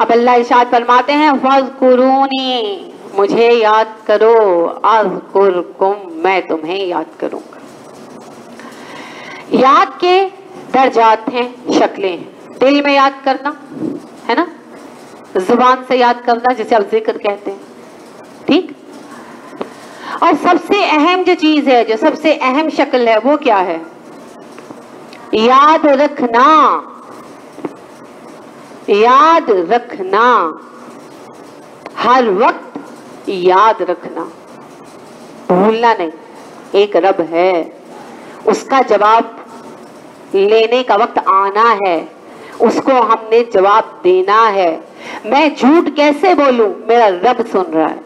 अब अल्लाह इशाद फरमाते हैं फजकुरूनी मुझे याद करो, अजकुरकुम, मैं तुम्हें याद करूँगा। याद के दर्जात हैं, शक्लें। दिल में याद करना, है ना? ज़ुबान से याद करना, जिसे आप ज़िक्र कहते हैं। ठीक? और सबसे अहम जो चीज़ है, जो सबसे अहम शक्ल है, वो क्या है? याद रखना। याद रखना। हर वक्त याद रखना। भूलना नहीं। एक रब है। उसका जवाब लेने का वक्त आना है। उसको हमने जवाब देना है। मैं झूठ कैसे बोलूँ? मेरा रब सुन रहा है।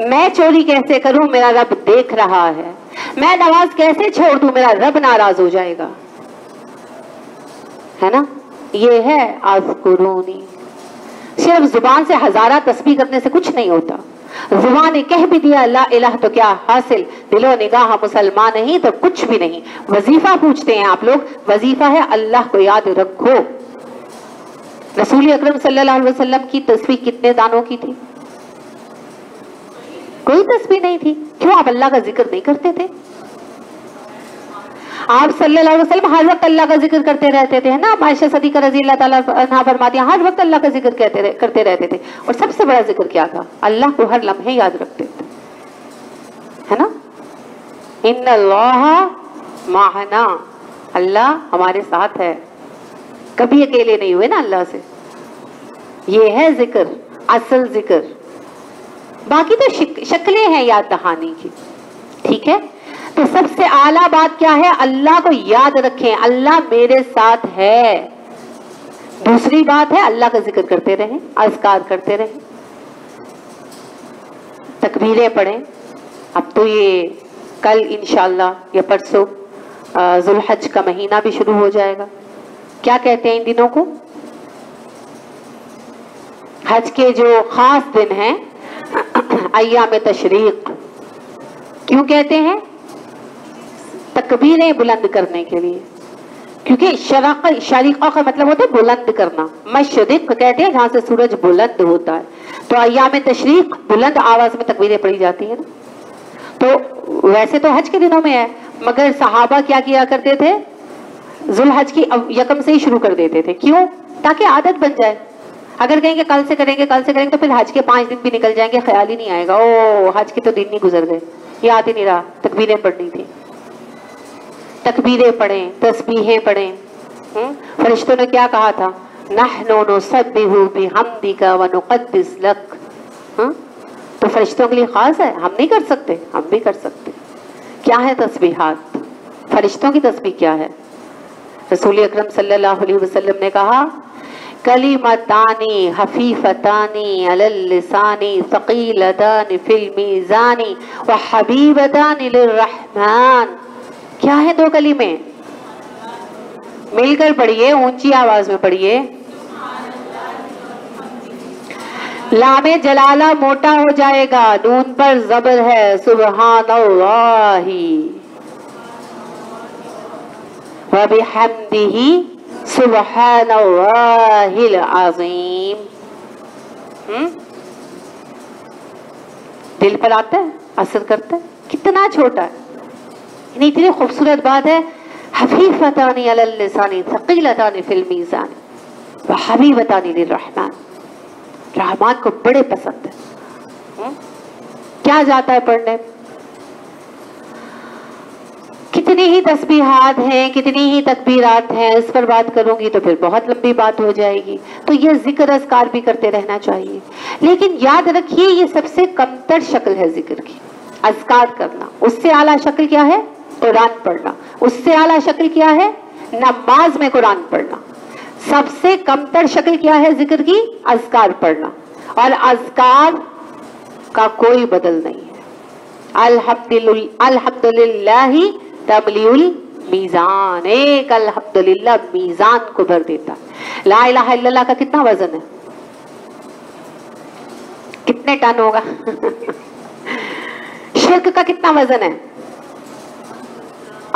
मैं चोरी कैसे करूँ? मेरा रब देख रहा है। मैं नमाज़ कैसे छोड़ दूँ? मेरा रब नाराज़ हो जाएगा। है ना? ये है आजकुरूनी। सिर्फ़ ज़ुबान से हजारा तस्बीह करने से कुछ नहीं होता। ज़ुबान ने कह भी दिया, अल्लाह इलाह तो क्या हासिल। दिलो निगाह मुसलमान नहीं तो कुछ भी नहीं। वजीफा पूछते हैं आप लोग, वजीफा है अल्लाह को याद रखो। रसूल अकरम वसल्लम की तस्वीर कितने दानों की थी? कोई तस्वीर नहीं थी। क्यों आप अल्लाह का ज़िक्र नहीं करते थे? आप सल्लल्लाहु अलैहि वसल्लम हर वक्त अल्लाह का ज़िक्र करते रहते थे ना? आयशा सदीका रज़ी अल्लाह ताला फरमाती, हर वक्त अल्लाह का ज़िक्र कहते करते रहते थे। और सबसे बड़ा ज़िक्र क्या था? अल्लाह को हर लम्हे याद रखते थे। है ना? इन माहना। अल्लाह हमारे साथ है। कभी अकेले नहीं हुए ना अल्लाह से। ये है ज़िक्र, असल ज़िक्र। बाकी तो शक्लें हैं याद दहानी की। ठीक है? तो सबसे आला बात क्या है? अल्लाह को याद रखें, अल्लाह मेरे साथ है। दूसरी बात है, अल्लाह का ज़िक्र करते रहें, अजकार करते रहें। तकबीरें पढ़ें। अब तो ये कल इनशाला या परसों जुलहज का महीना भी शुरू हो जाएगा। क्या कहते हैं इन दिनों को? हज के जो खास दिन हैं अयाम तशरीक, क्यों कहते हैं? तकबीरें बुलंद करने के लिए। क्योंकि शरीका का मतलब होता है बुलंद करना। मशरिक कहते हैं, जहाँ से सूरज बुलंद होता है। तो अयाम तशरीक, बुलंद आवाज़ में तकबीरें पड़ी जाती है ना। तो वैसे तो हज के दिनों में है, मगर सहाबा क्या किया करते थे? जुल हज की यकम से ही शुरू कर देते थे। क्यों? ताकि आदत बन जाए। अगर कहेंगे कल से करेंगे, कल से करेंगे तो फिर हज के पाँच दिन भी निकल जाएँगे, ख्याल ही नहीं आएगा। ओ हज के तो दिन नहीं गुजर गए। याद ही नहीं रहा, तकबीरें पढ़नी थी। तकबीरें पढ़ें, तस्बीहें पढ़ें। हम्म? फरिश्तों ने क्या कहा था? नहनो सब्बिहु बिहम्दिका व नुक़द्दिस लक। हाँ? तो फरिश्तों के लिए खास है, हम नहीं कर सकते, हम भी कर सकते। क्या है तस्बीहात? फरिश्तों की तस्बीह क्या है? रसूल अकरम सल्लल्लाहु वसल्लम ने कहा, कलीमतानी हफीफतानी अललिसानी सकीलतानी फिल मीजानी व हबीबतानी लिर्रहमान। क्या है दो कली में? मिलकर पढ़िए, ऊँची आवाज़ में पढ़िए। लामे जलाला मोटा हो जाएगा, नून पर जबर है सुबहान वबिहम्दिही सुबहान आजीम दिल पर आता है, असर करता है? कितना छोटा है। इतनी खूबसूरत बात है। हफीफतानी अलसानी व हबीबतानी रहमान रहमान को बड़े पसंद है। क्या जाता है पढ़ने? कितनी ही तस्बीहात हैं, कितनी ही तकबीरात हैं, इस पर बात करूँगी तो फिर बहुत लंबी बात हो जाएगी। तो ये ज़िक्र असकार भी करते रहना चाहिए। लेकिन याद रखिए, ये सबसे कमतर शक्ल है ज़िक्र की। अजकार करना। उससे आला शक्ल क्या है? कुरान पढ़ना। उससे आला शक्ल क्या है? नमाज़ में कुरान पढ़ना। सबसे कमतर शक्ल क्या है ज़िक्र की? अजकार पढ़ना। और अजकार का कोई बदल नहीं है। अल्हम्दुलिल्लाह तमलीउल मीजान। एक अल्हम्दुलिल्लाह मीजान को भर देता ला इलाहा इल्लल्लाह का कितना वज़न है? कितने टन होगा? शिरक का कितना वज़न है?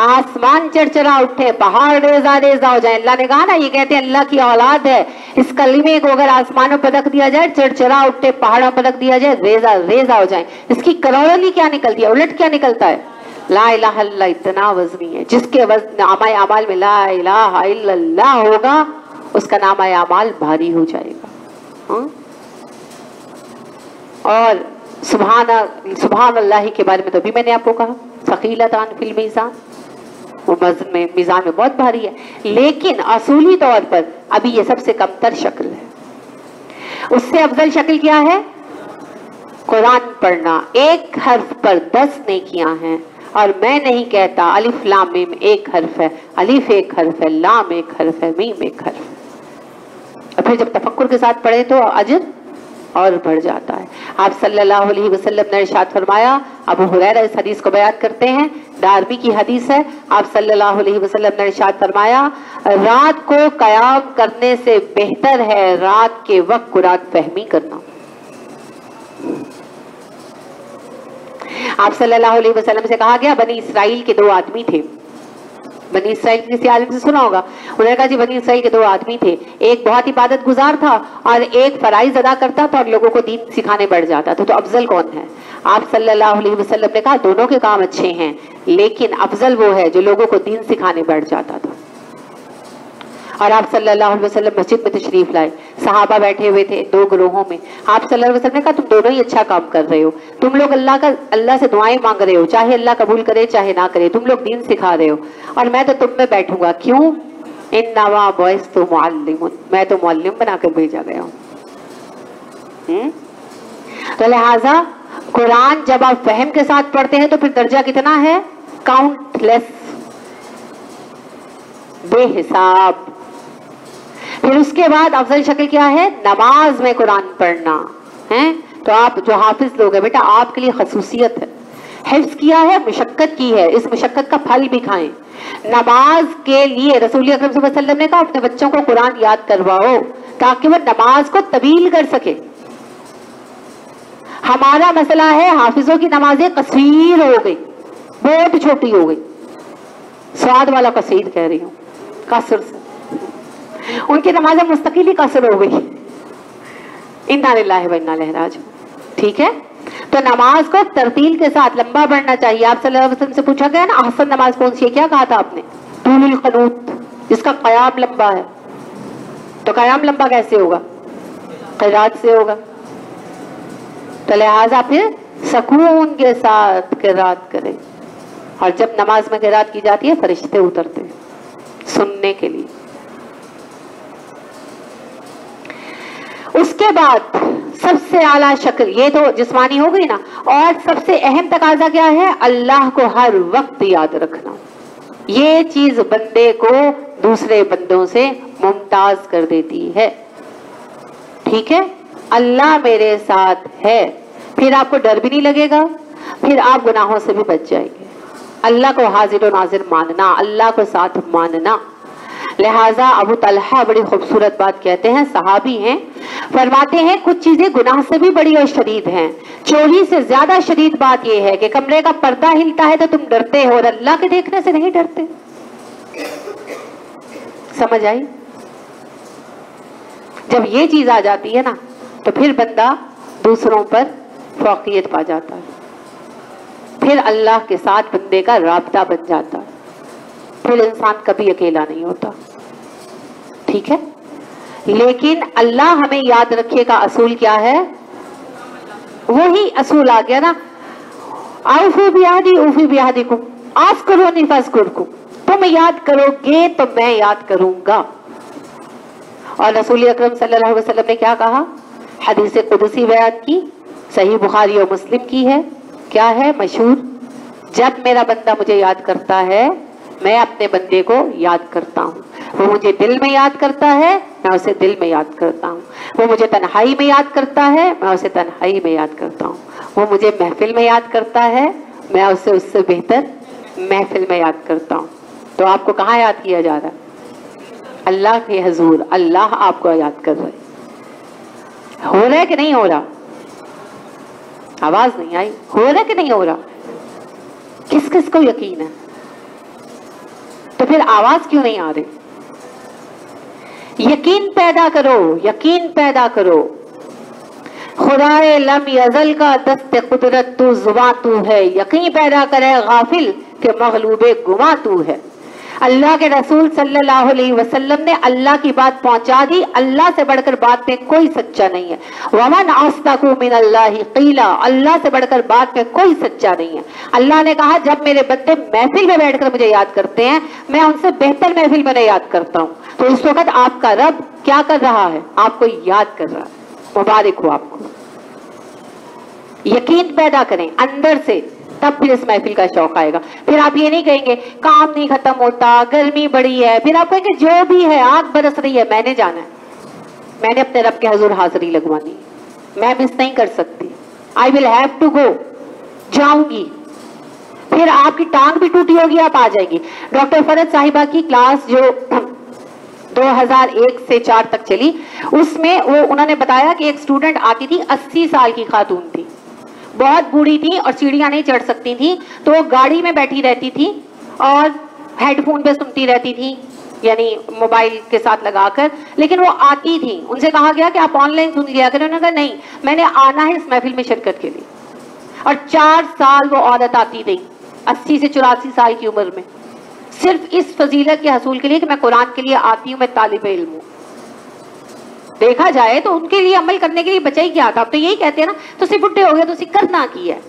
आसमान चरचरा उठे, पहाड़ रेजा रेजा हो जाए, अल्लाह ने कहा ना, ये कहते हैं, अल्लाह की औलाद है। इस कलीमे को अगर आसमानों पर रख दिया जाए चरचरा उठे, पहाड़ों पर रख दिया जाए रेजा रेजा हो जाए। इसकी करोड़ली क्या निकलती है? उलट क्या निकलता है? ला इल्लल्लाह, इतना वजनी है। जिसके वज़न नामा अमाल में ला इल्लल्लाह होगा, उसका नामा अमाल भारी हो जाएगा। हाँ? और सुबहान सुबहान अल्लाह के बारे में तो भी मैंने आपको कहा सकीलतान फिल मीज़ान। वो में मीज़ान में बहुत भारी है। लेकिन असूली तौर पर अभी ये सबसे कमतर शक्ल है। उससे अफजल शक्ल क्या है? कुरान पढ़ना। एक हर्फ पर दस नेकियाँ हैं और मैं नहीं कहता अलिफ लाम मीम एक हर्फ है। अलिफ एक हर्फ है, लाम एक हर्फ है, मीम एक हर्फ और फिर जब तफक्कुर के साथ पढ़े तो अजर और बढ़ जाता है। आप सल्लल्लाहु अलैहि वसल्लम ने इरशाद फरमाया, अबू हुरैरा इस हदीस को बयान करते हैं दारमी की हदीस है, आप सल्लल्लाहु अलैहि वसल्लम ने इरशाद फरमाया, रात को कयाम करने से बेहतर है रात के वक्त कुरान फहमी करना। आप सल्लल्लाहु अलैहि वसल्लम से कहा गया, बनी इसराइल के दो आदमी थे। बनी इसराइल किसी आदमी से सुना होगा। उन्होंने कहा, जी बनी इसराइल के दो आदमी थे। एक बहुत इबादत गुजार था और एक फराइज अदा करता था और लोगों को दीन सिखाने बढ़ जाता था। तो अफजल कौन है? आप सल्लल्लाहु अलैहि वसल्लम ने कहा, दोनों के काम अच्छे हैं, लेकिन अफजल वो है जो लोगों को दीन सिखाने बढ़ जाता था। और आप सल्लल्लाहु अलैहि वसल्लम मस्जिद में तशरीफ़ लाए। सहाबा बैठे हुए थे दो ग्रोहों में। आप सल्लल्लाहु अलैहि वसल्लम ने कहा, तुम दोनों ही अच्छा काम कर रहे हो। तुम लोग अल्लाह का, अल्लाह से दुआएँ मांग रहे हो, चाहे अल्लाह कबूल करे, चाहे ना करे। तुम लोग दीन सिखा रहे हो। और मैं तो तुम में बैठूँगा। क्यों? इन नवा बॉयस तो मुअल्लिम मैं तो मुअल्लिम बनाकर भेजा गया हूँ। हम्म? तो लिहाजा, कुरान जब आप फहम के साथ पढ़ते हैं तो फिर दर्जा कितना है? काउंटलेस। बेहिसाब। फिर उसके बाद अफजल शक्ल क्या है? नमाज़ में कुरान पढ़ना, है? तो आप जो हाफिज लोग हैं बेटा, आपके लिए खसूसियत है। हिफ्स किया है, मुशक्कत की है, इस मुशक्कत का फल भी खाएँ। नमाज़ के लिए रसूल अकरम वसल्लम ने कहा, अपने बच्चों को कुरान याद करवाओ, ताकि वह नमाज़ को तबील कर सके। हमारा मसला है, हाफिजों की नमाजें कसीर हो गई बहुत छोटी हो गई। स्वाद वाला कसीर कह रही हूँ, कसर से। उनकी नमाजें मुस्तकिल ही कसर हो गई। इन्ना लहराज ठीक है? तो नमाज़ को तरतील के साथ लंबा बढ़ना चाहिए। आप वसल्लम से पूछा गया ना, अहसन नमाज़ कौन सी है? क्या कहा था आपने? तूल जिसका कयाम लंबा है। तो कयाम लंबा कैसे होगा? किरात से होगा। तो लिहाजा फिर सकून के साथ किरात करें। और जब नमाज़ में किरात की जाती है, फरिश्ते उतरते सुनने के लिए। उसके बाद सबसे आला शक्ल ये तो जिस्मानी हो गई ना, और सबसे अहम तकाजा क्या है? अल्लाह को हर वक्त याद रखना। ये चीज़ बंदे को दूसरे बंदों से मुमताज़ कर देती है। ठीक है? अल्लाह मेरे साथ है। फिर आपको डर भी नहीं लगेगा, फिर आप गुनाहों से भी बच जाएँगे। अल्लाह को हाजिर और नाजिर मानना, अल्लाह को साथ मानना। लिहाजा अबू तलहा बड़ी खूबसूरत बात कहते हैं, सहाबी हैं। फरमाते हैं, कुछ चीज़ें गुनाह से भी बड़ी और शरीद हैं। चोरी से ज़्यादा शरीद बात यह है कि कमरे का पर्दा हिलता है तो तुम डरते हो और अल्लाह के देखने से नहीं डरते। समझ आई? जब ये चीज़ आ जाती है ना तो फिर बंदा दूसरों पर फोकियत पा जाता है। फिर अल्लाह के साथ बंदे का रबता बन जाता है। फिर इंसान कभी अकेला नहीं होता। ठीक है? लेकिन अल्लाह हमें याद रखे का असूल क्या है? वही असूल आ गया ना। आउफू बियादी उफी बियादी को आफ करो निफाज को तुम याद करोगे तो मैं याद करूँगा। और रसूल अक्रम अलैहि वसल्लम ने क्या कहा? हदीस कुदसी बयान की, सही बुखारी और मुस्लिम की है। क्या है? मशहूर। जब मेरा बंदा मुझे याद करता है, मैं अपने बंदे को याद करता हूँ। वो मुझे दिल में याद करता है, मैं उसे दिल में याद करता हूँ। वो मुझे तन्हाई में याद करता है, मैं उसे तन्हाई में याद करता हूँ। वो मुझे महफिल में याद करता है, मैं उसे उससे बेहतर महफिल में याद करता हूँ। तो आपको कहाँ याद किया जा रहा है? अल्लाह के हजूर, अल्लाह आपको याद कर रहे हो। रहा है कि नहीं हो रहा? आवाज़ नहीं आई। हो रहा कि नहीं हो रहा? किस किस को यकीन है? तो फिर आवाज़ क्यों नहीं आ रही? यकीन पैदा करो, यकीन पैदा करो। खुदाए लम यजल का दस्त कुदरत तू जुबा तू है। यकीन पैदा करे गाफिल के मगलूबे गुमा तू है। अल्लाह के रसूल सल्लल्लाहु अलैहि वसल्लम ने अल्लाह की बात पहुँचा दी। अल्लाह से बढ़कर बात में कोई सच्चा नहीं है। वमन आस्ताकु मिन अल्लाह कीला। अल्लाह से बढ़कर बात में कोई सच्चा नहीं है। अल्लाह ने कहा, जब मेरे बच्चे महफिल में बैठकर मुझे याद करते हैं, मैं उनसे बेहतर महफिल में याद करता हूँ। तो इस वक्त आपका रब क्या कर रहा है? आपको याद कर रहा है। मुबारक हो आपको। यकीन पैदा करें, अंदर से, तब फिर इस महफिल का शौक आएगा। फिर आप ये नहीं कहेंगे, काम नहीं खत्म होता, गर्मी बड़ी है। फिर आप कहेंगे, जो भी है, आग बरस रही है, मैंने जाना है। मैंने अपने रब के हजूर हाजिरी लगवानी मैं मिस नहीं कर सकती। I will have to go जाऊँगी। फिर आपकी टांग भी टूटी होगी, आप आ जाएँगी। डॉक्टर फरद साहिबा की क्लास जो 2001 से 4 तक चली। उसमें वो, उन्होंने बताया कि एक स्टूडेंट आती थी 80 साल की खातून थी। बहुत बूढ़ी थी और सीढ़ियाँ नहीं चढ़ सकती थी तो वो गाड़ी में बैठी रहती थी और हेडफोन पे सुनती रहती थी, यानी मोबाइल के साथ लगाकर। लेकिन वो आती थी। उनसे कहा गया कि आप ऑनलाइन सुन लिया करें। उन्होंने कहा, नहीं, मैंने आना है इस महफिल में शिरकत के लिए। और चार साल वो औरत आती थी, अस्सी से चौरासी साल की उम्र में। सिर्फ़ इस फजीलत के हसूल के लिए कि मैं कुरान के लिए आती हूँ, मैं तालिब इल्म हूँ। देखा जाए तो उनके लिए अमल करने के लिए बचा ही क्या था? अब तो यही कहते हैं ना तो सिर्फ़ बुढ़े हो गए तो करना की है।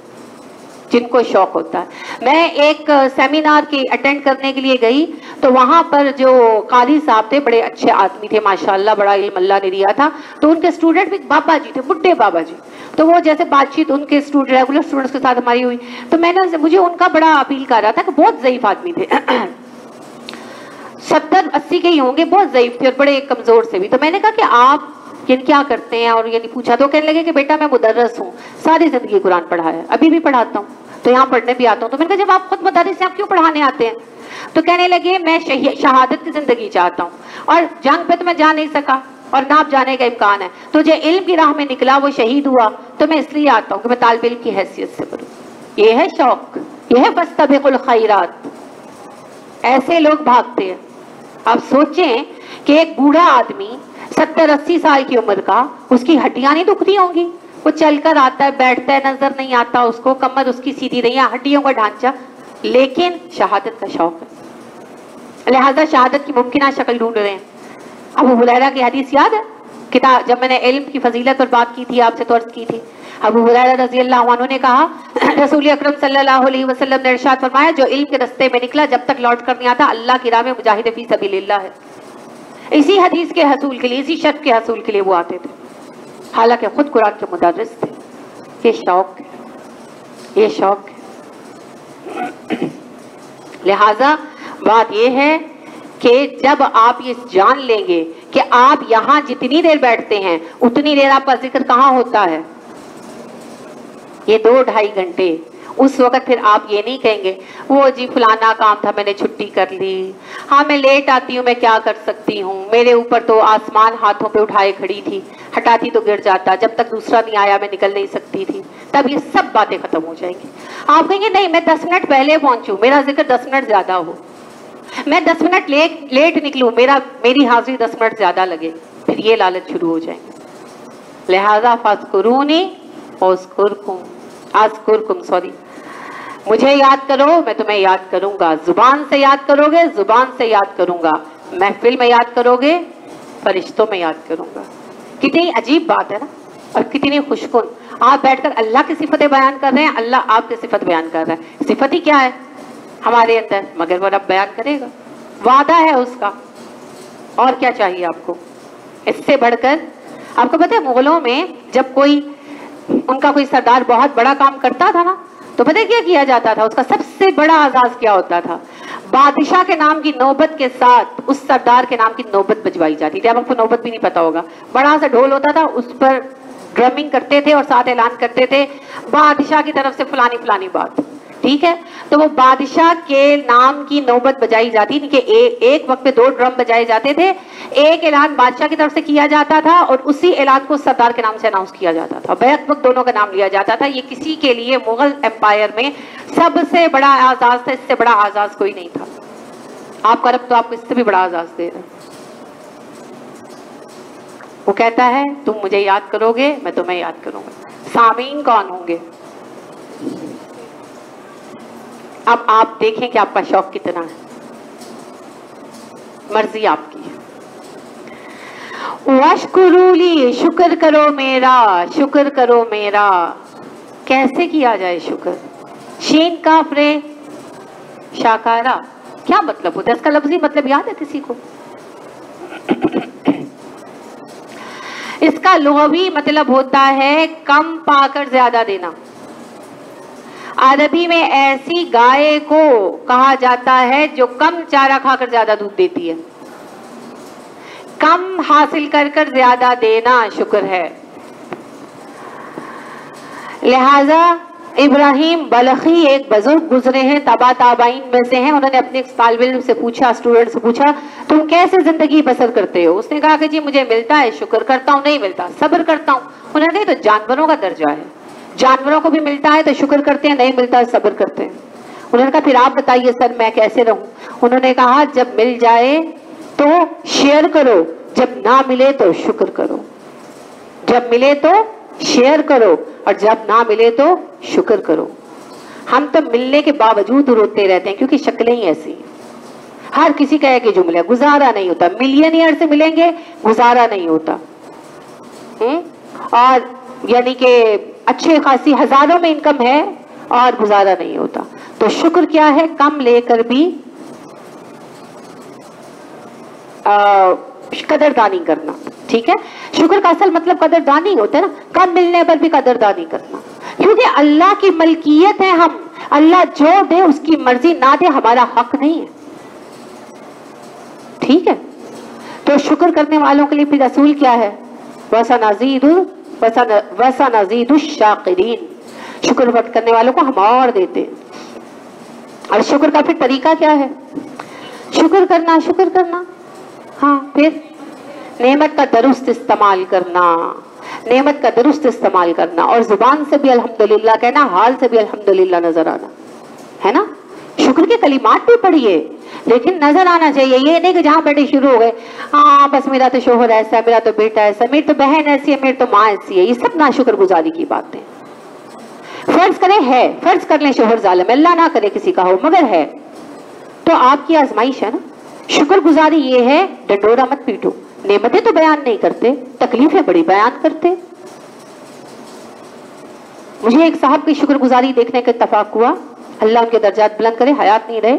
जिनको शौक होता है। मैं एक सेमिनार की अटेंड करने के लिए गई तो वहाँ पर जो काली साहब थे, बड़े अच्छे आदमी थे, माशाल्लाह बड़ा इल्म अल्लाह ने दिया था तो उनके स्टूडेंट भी बाबा जी थे बुढ़े बाबा जी। तो वो जैसे बातचीत उनके स्टूडेंट रेगुलर स्टूडेंट्स के साथ हमारी हुई। तो मैंने मुझे उनका बड़ा अपील कर रहा था कि बहुत ज़यीफ आदमी थे। सत्तर अस्सी के ही होंगे, बहुत ज़यीफ थे और बड़े कमज़ोर से भी। तो मैंने कहा कि आप ये क्या करते हैं? और यानी पूछा। तो कहने लगे कि बेटा, मैं मुदर्रस हूँ। सारी ज़िंदगी कुरान पढ़ा है। अभी भी पढ़ाता हूँ। तो यहाँ पढ़ने भी आता हूँ। तो मैंने कहा, जब आप खुद मुदर्रस हैं, आप क्यों पढ़ाने आते हैं? तो कहने लगे, मैं शहादत की ज़िंदगी चाहता हूँ। और जंग पे तो मैं जा नहीं सका। और ना आप जाने का इम्कान है। तो जो इल्म की राह में निकला, वो शहीद हुआ। तो मैं इसलिए आता हूँ कि मैं तालब इल्म की हैसियत से पढ़ूँ ये है शौक। ये है बस तबिकुल खैरात। ऐसे लोग भागते हैं। आप सोचें कि एक बूढ़ा आदमी सत्तर अस्सी साल की उम्र का, उसकी हड्डियाँ नहीं दुखती होंगी। वो चलकर आता है, बैठता है, नज़र नहीं आता उसको, कमर उसकी सीधी नहीं है, हड्डियों का ढांचा। लेकिन शहादत का शौक है। लिहाजा शहादत की मुमकिन शक्ल ढूंढ रहे हैं। अबू हुरैरा की हदीस याद है? किताब, जब मैंने इल्म की फजीलत पर बात की थी, आपसे तो अर्ज़ की थी। अबू हुरैरा रज़ी अल्लाह ने कहा, रसूल अकरम सल्लल्लाहु अलैहि वसल्लम ने इरशाद फरमाया, जो इल्म के रास्ते में निकला, जब तक लौट कर नहीं आता, अल्लाह की राह में मुजाहिद फ़ी सबिलिल्लाह है। इसी हदीस के हसूल के लिए, इसी शर्त के हसूल के लिए वो आते थे। हालाँकि खुद कुरान के मुदरस थे। ये शौक ये शौक लिहाजा बात यह है कि जब आप ये जान लेंगे कि आप यहाँ जितनी देर बैठते हैं, उतनी देर आपका ज़िक्र कहाँ होता है? ये दो ढाई घंटे उस वक्त फिर आप ये नहीं कहेंगे, वो जी, फलाना काम था, मैंने छुट्टी कर ली। हाँ मैं लेट आती हूँ, मैं क्या कर सकती हूँ? मेरे ऊपर तो आसमान हाथों पे उठाए खड़ी थी। हटाती तो गिर जाता, जब तक दूसरा नहीं आया, मैं निकल नहीं सकती थी। तब ये सब बातें खत्म हो जाएँगी। आप कहेंगे, नहीं, मैं दस मिनट पहले पहुंचू मेरा ज़िक्र दस मिनट ज़्यादा हो। मैं दस मिनट लेट लेट निकलू, मेरा, मेरी हाजिरी दस मिनट ज़्यादा लगे। फिर ये लालच शुरू हो जाएँगे। लिहाजा फास्कुरूनी ओस्कुरकुम आस्कुरकुम सॉरी मुझे याद करो, मैं तुम्हें याद करूँगा। ज़ुबान से याद करोगे, ज़ुबान से याद करूँगा। महफिल में याद करोगे, फरिश्तों में याद करूँगा। कितनी अजीब बात है ना? और कितनी खुशकुन आप बैठकर अल्लाह की सिफतें बयान कर रहे हैं, अल्लाह आपकी सिफत बयान कर रहा है। सिफत ही क्या है? हमारे अंदर। मगर वो रब बयान करेगा। वादा है उसका। और क्या चाहिए आपको? इससे बढ़कर, आपको पता है, मुगलों में जब कोई उनका कोई सरदार बहुत बड़ा काम करता था ना तो पता क्या किया जाता था? उसका सबसे बड़ा आज़ाद क्या होता था? बादशाह के नाम की नौबत के साथ उस सरदार के नाम की नौबत बजवाई जाती थी। अब आपको नौबत भी नहीं पता होगा। बड़ा सा ढोल होता था, उस पर ड्रमिंग करते थे और साथ ऐलान करते थे। बादशाह की तरफ़ से फलानी फलानी बात। ठीक है? तो वो बादशाह के नाम की नौबत बजाई जाती थी कि ए, एक वक्त पे दो ड्रम बजाए जाते थे। एक ऐलान बादशाह की तरफ़ से किया जाता था और उसी ऐलान को सरदार के नाम से अनाउंस किया जाता था। बैक वक्त दोनों का नाम लिया जाता था। ये किसी के लिए मुगल एम्पायर में सबसे बड़ा आज़ाद था इससे बड़ा आज़ाद कोई नहीं था। आपका रब तो आपको इससे भी बड़ा आज़ाद दे रहा वो कहता है तुम मुझे याद करोगे मैं तुम्हें याद करूँगा। सामीन कौन होंगे? अब आप देखें कि आपका शौक कितना है। मर्ज़ी आपकी वशकुरूली शुक्र करो मेरा, शुक्र करो मेरा। कैसे किया जाए शुक्र? शीन काफरे शाकारा क्या मतलब होता है? इसका लफ्जी मतलब याद है किसी को? इसका लोहवी मतलब होता है कम पाकर ज़्यादा देना। अरबी में ऐसी गाय को कहा जाता है जो कम चारा खाकर ज़्यादा दूध देती है। कम हासिल कर कर ज़्यादा देना शुक्र है। लिहाजा इब्राहिम बलखी एक बुज़ुर्ग गुजरे हैं, तबा ताबाइन में से हैं। उन्होंने अपने से पूछा, स्टूडेंट से पूछा, तुम कैसे ज़िंदगी बसर करते हो? उसने कहा कि, जी, मुझे मिलता है, शुक्र करता हूँ, नहीं मिलता, सब्र करता हूँ। उन्होंने तो जानवरों का दर्जा है। जानवरों को भी मिलता है तो शुक्र करते हैं, नहीं मिलता है सब्र करते हैं। उन्होंने कहा, फिर आप बताइए सर, मैं कैसे रहूँ? उन्होंने कहा, जब मिल जाए तो शेयर करो, जब ना मिले तो शुक्र करो। जब मिले तो शेयर करो और जब ना मिले तो शुक्र करो। हम तो मिलने के बावजूद रोते रहते हैं, क्योंकि शक्लें ही ऐसी हर किसी का एक जुमला गुजारा नहीं होता। मिलियन मिलियनियर से मिलेंगे, गुजारा नहीं होता। हुँ? हम्म? और यानी कि अच्छे खासी हज़ारों में इनकम है और गुजारा नहीं होता। तो शुक्र क्या है? कम लेकर भी कदरदानी करना, ठीक है? शुक्र का असल मतलब कदरदानी होता है ना? कम मिलने पर भी कदरदानी करना। क्योंकि अल्लाह की मलकियत है हम। अल्लाह जो दे, उसकी मर्ज़ी ना दे, हमारा हक नहीं है। ठीक है? तो शुक्र करने वालों के लिए फिर रसूल क्या है? वसा नजीद वसा शुक्र वक्त करने वालों को हम और देते हैं। और शुक्र का फिर तरीका क्या है? शुक्र करना शुक्र करना। हाँ फिर? नेमत का दुरुस्त इस्तेमाल करना। नेमत का दुरुस्त इस्तेमाल करना। और ज़ुबान से भी अल्हम्दुलिल्लाह कहना, हाल से भी अल्हम्दुलिल्लाह नज़र आना। है ना? शुक्र के कलिमात भी पढ़िए लेकिन नज़र आना चाहिए, ये नहीं कि जहाँ बैठे शुरू हो गए। हाँ बस मेरा तो शोहर ऐसा है मेरा तो बेटा ऐसा, मेरी तो बहन ऐसी है, मेरी तो माँ ऐसी है। ये सब ना शुक्र गुजारी की बातें। फ़र्ज़ करें, है, फ़र्ज़ कर लें शोहर जालम, अल्लाह ना करे किसी का हो, मगर है। तो आपकी आजमाइश है ना? शुक्र गुजारी ये है, डंडोरा मत पीटो। नेमतें तो बयान नहीं करते, तकलीफें बड़ी बयान करते। मुझे एक साहब की शुक्रगुजारी देखने का इतफाक हुआ। अल्लाह उनके दर्जात बुलंद करे, हयात नहीं रहे।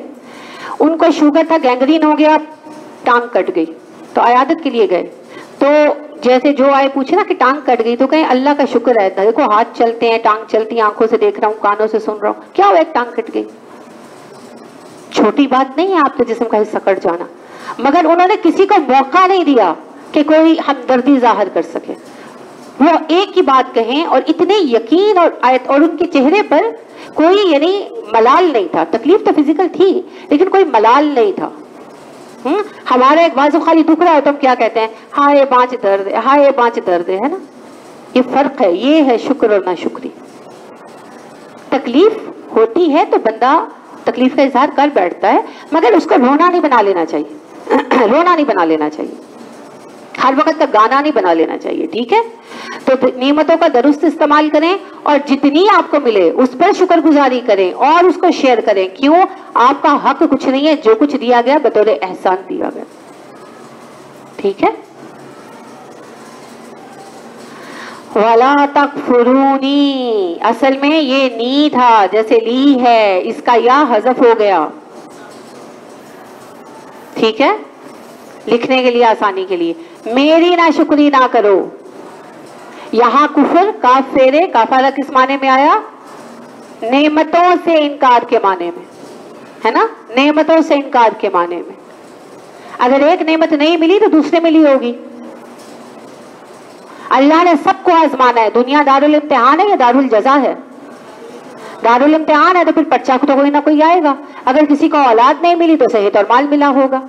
उनको शुगर था गैंग्रीन हो गया, टांग कट गई तो आयादत के लिए गए। तो जैसे जो आए पूछे ना कि टांग कट गई तो कहीं, अल्लाह का शुक्र है, देखो हाथ चलते हैं, टांग चलती है, आँखों से देख रहा हूँ, कानों से सुन रहा हूँ। क्या हुआ? टांग कट गई। छोटी बात नहीं है आपके जिसम का हिस्सा कट जाना। मगर उन्होंने किसी को मौका नहीं दिया कि कोई हमदर्दी ज़ाहिर कर सके। वो एक ही बात कहें और इतने यकीन और आयत और उनके चेहरे पर कोई यानी मलाल नहीं था। तकलीफ़ तो फ़िज़िकल थी, लेकिन कोई मलाल नहीं था। हम्म? हमारा एक बाजू खाली दुख रहा है तो हम क्या कहते हैं? हाय बाँच दर्द, हाय बाँच दर्द, है ना? ये फ़र्क है, ये है शुक्र और ना शुक्री तकलीफ़ होती है तो बंदा तकलीफ़ का इजहार कर बैठता है, मगर उसको रोना नहीं बना लेना चाहिए। रोना नहीं बना लेना चाहिए। हर वक्त का गाना नहीं बना लेना चाहिए, ठीक है? तो नियमतों का दुरुस्त इस्तेमाल करें और जितनी आपको मिले उस पर शुक्रगुजारी करें और उसको शेयर करें। क्यों? आपका हक कुछ नहीं है, जो कुछ दिया गया बतौर एहसान दिया गया। ठीक है? वाला तक फुरूनी असल में ये नी था जैसे ली है, इसका या हजफ हो गया। ठीक है? लिखने के लिए, आसानी के लिए। मेरी ना शुक्री ना करो। यहाँ कुफर, काफ फेरे, काफारा किस माने में आया? नेमतों से इनकार के माने में। है ना? नेमतों से इनकार के माने में। अगर एक नेमत नहीं मिली तो दूसरे मिली होगी। अल्लाह ने सबको आजमाना है। दुनिया दारुल इम्तिहान है या दारुल जजा है? दारुल इम्तिहान है तो फिर पर्चा को तो कोई ना कोई आएगा। अगर किसी को औलाद नहीं मिली तो सेहत और माल मिला होगा।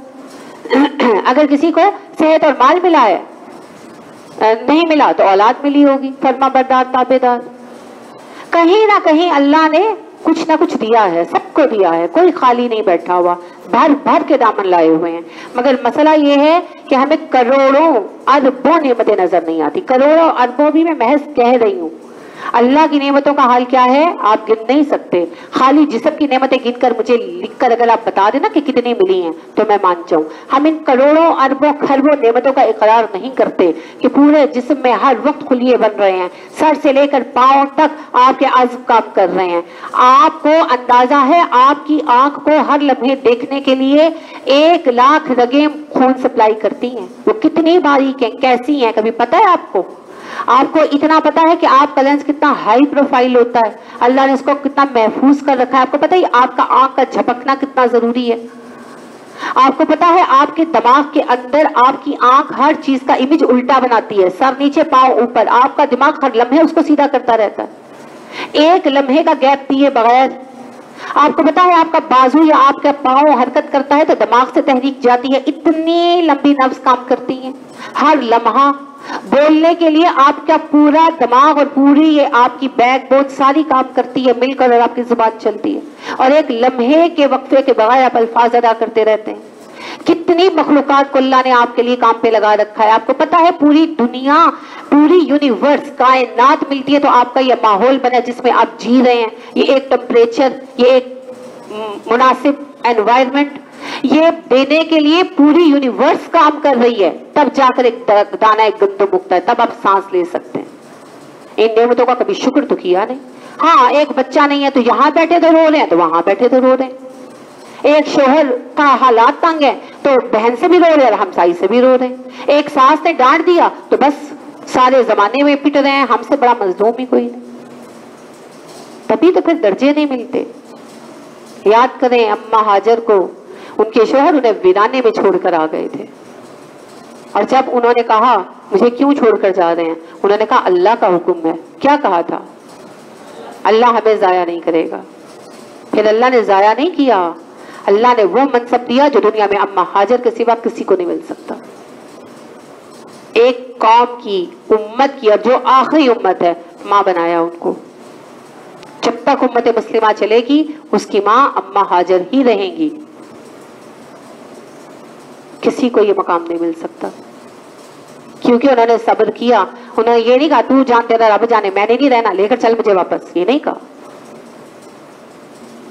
अगर किसी को सेहत और माल मिला है नहीं मिला तो औलाद मिली होगी, फर्मा बरदार, ताबेदार। कहीं ना कहीं अल्लाह ने कुछ ना कुछ दिया है, सबको दिया है, कोई खाली नहीं बैठा हुआ, भर भर के दामन लाए हुए हैं। मगर मसला ये है कि हमें करोड़ों अरबों नेमतें नज़र नहीं आती। करोड़ों अरबों भी मैं महज कह रही हूँ। अल्लाह की नेमतों का हाल क्या है, आप गिन नहीं सकते। खाली जिसम की नेमतें गिनकर मुझे लिखकर अगर आप बता देना कि कितनी मिली हैं तो मैं मान जाऊँ। हम इन करोड़ों, अरबों, खरबों नेमतों का इकरार नहीं करते कि पूरे जिसम में हर वक्त खुलिए बन रहे हैं। सर से लेकर पाँव तक आपके आज़म काम कर रहे हैं। आपको अंदाज़ा है, आपकी आँख को हर लम्हे देखने के लिए एक लाख रगे खून सप्लाई करती हैं। वो कितनी बारीक है, कैसी हैं, कभी पता है आपको? आपको इतना पता है कि आपका लेंस कितना हाई प्रोफ़ाइल होता है। अल्लाह ने इसको कितना महफूज कर रखा है। आपको पता है, आपका आँख का झपकना कितना ज़रूरी है? आपको पता है, आपके दिमाग के अंदर आपकी आँख हर चीज़ का इमेज उल्टा बनाती है। सर नीचे, पाँव ऊपर। आपका दिमाग हर लम्हे उसको सीधा करता रहता है। एक लम्हे का गैप दिए बगैर आपको पता है आपका बाजू या आपका पाँव हरकत करता है तो दिमाग से तहरीक जाती है। इतनी लंबी नब्स काम करती है। हर लम्हा बोलने के लिए आपका पूरा दिमाग और पूरी ये आपकी बैग बहुत सारी काम करती है, मिलकर और आपकी ज़ुबान चलती है। और एक लम्हे के वक्फे के बगैर आप अल्फाज अदा करते रहते हैं। कितनी मखलूकत को अल्लाह ने आपके लिए काम पे लगा रखा है। आपको पता है, पूरी दुनिया, पूरी यूनिवर्स कायनात मिलती है तो आपका ये माहौल बना जिसमें आप जी रहे हैं। ये एक टेम्परेचर ये एक मुनासिब एनवायरमेंट ये देने के लिए पूरी यूनिवर्स काम कर रही है। तब जाकर एक दाना, एक गंदम मुकता है, तब आप सांस ले सकते हैं। इन नेमतों का कभी शुक्र तो किया नहीं। हाँ एक बच्चा नहीं है तो यहाँ बैठे तो रो रहे हैं तो वहाँ बैठे तो रो रहे हैं। एक शोहर का हालात तंग है तो बहन से भी रो रहे हैं और हमसाई से भी रो रहे एक सास ने डांट दिया तो बस सारे जमाने में पिट रहे हैं, हमसे बड़ा मजलूम ही कोई नहीं। तभी तो फिर दर्जे नहीं मिलते। याद करें अम्मा हाजर को, उनके शोहर उन्हें वीराने में छोड़कर आ गए थे। और जब उन्होंने कहा, मुझे क्यों छोड़कर जा रहे हैं? उन्होंने कहा, अल्लाह का हुक्म है। क्या कहा था? अल्लाह हमें जाया नहीं करेगा। फिर अल्लाह ने जाया नहीं किया। अल्लाह ने वो मनसब दिया जो दुनिया में अम्मा हाजर के सिवा किसी को नहीं मिल सकता। एक कौम की उम्मत की और जो आखिरी उम्मत है, माँ बनाया उनको। जब तक उम्मत मुस्लिमा चलेगी, उसकी माँ अम्मा हाजर ही रहेंगी। किसी को ये मकाम नहीं मिल सकता। क्योंकि उन्होंने सब्र किया। उन्होंने ये नहीं कहा, तू जान तेरा रब जाने, मैंने नहीं रहना, लेकर चल मुझे वापस। ये नहीं कहा।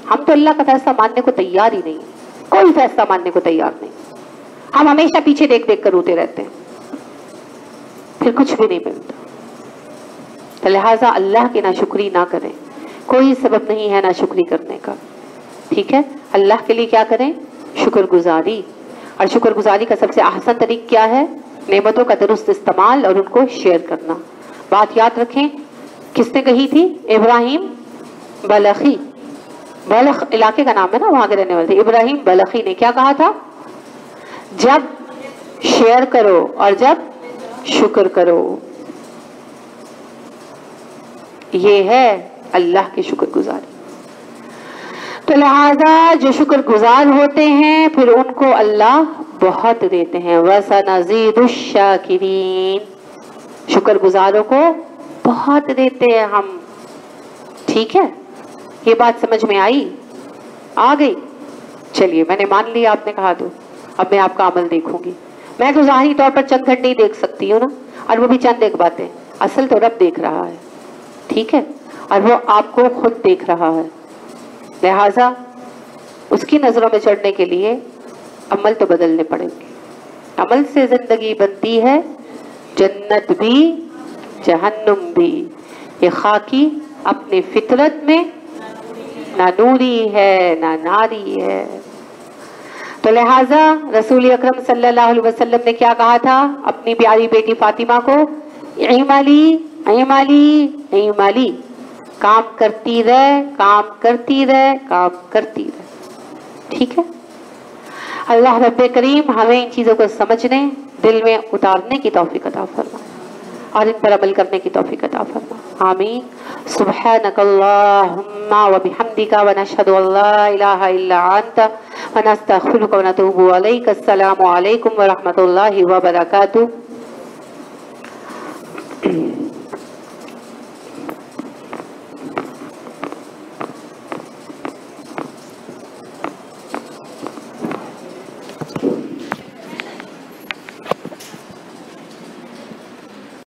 हम तो अल्लाह का फैसला मानने को तैयार ही नहीं। कोई फैसला मानने को तैयार नहीं। हम हमेशा पीछे देख देख कर रोते रहते हैं। फिर कुछ भी नहीं मिलता। तो लिहाजा अल्लाह की ना शुक्री ना करें। कोई सबब नहीं है ना शुक्री करने का। ठीक है? अल्लाह के लिए क्या करें? शुक्रगुजारी। और शुक्रगुजारी का सबसे आसान तरीक क्या है? नेमतों का दुरुस्त इस्तेमाल और उनको शेयर करना। बात याद रखें, किसने कही थी? इब्राहिम बलखी। बलख इलाके का नाम है ना, वहाँ के रहने वाले थे। इब्राहिम बलखी ने क्या कहा था? जब शेयर करो और जब शुक्र करो। ये है अल्लाह की शुक्रगुजारी। तो लिहाजा जो शुक्र गुजार होते हैं, फिर उनको अल्लाह बहुत देते हैं। वसा नजीदुशाकिरीन शुक्र गुजारों को बहुत देते हैं हम। ठीक है? ये बात समझ में आई? आ गई। चलिए, मैंने मान लिया, आपने कहा तो। अब मैं आपका अमल देखूँगी। मैं तो ज़ाहिर तौर पर चंद घंटे ही देख सकती हूँ ना? और वो भी चंद एक बातें। असल तो रब देख रहा है। ठीक है? और वो आपको खुद देख रहा है। लिहाजा, उसकी नज़रों में चढ़ने के लिए अमल तो बदलने पड़ेंगे। अमल से ज़िंदगी बनती है, जन्नत भी, जहन्नुम भी। ये खाकी अपने फितरत में ना नूरी है, ना नारी है। तो लिहाजा रसूल अकरम वसल्लम ने क्या कहा था? अपनी प्यारी बेटी फातिमा को इमाली इमाली इमाली काम करती रहे, काम करती रहे, काम करती रहे। ठीक है? अल्लाह रब करीम हमें इन चीज़ों को समझने, दिल में उतारने की तौफीक अता फरमा और इन पर अमल करने की तोफ़ी अता फरमा। आमीन। सुबह व बिहम्दिका व इल्ला अंत व नस्तगफिरुका व नतूबु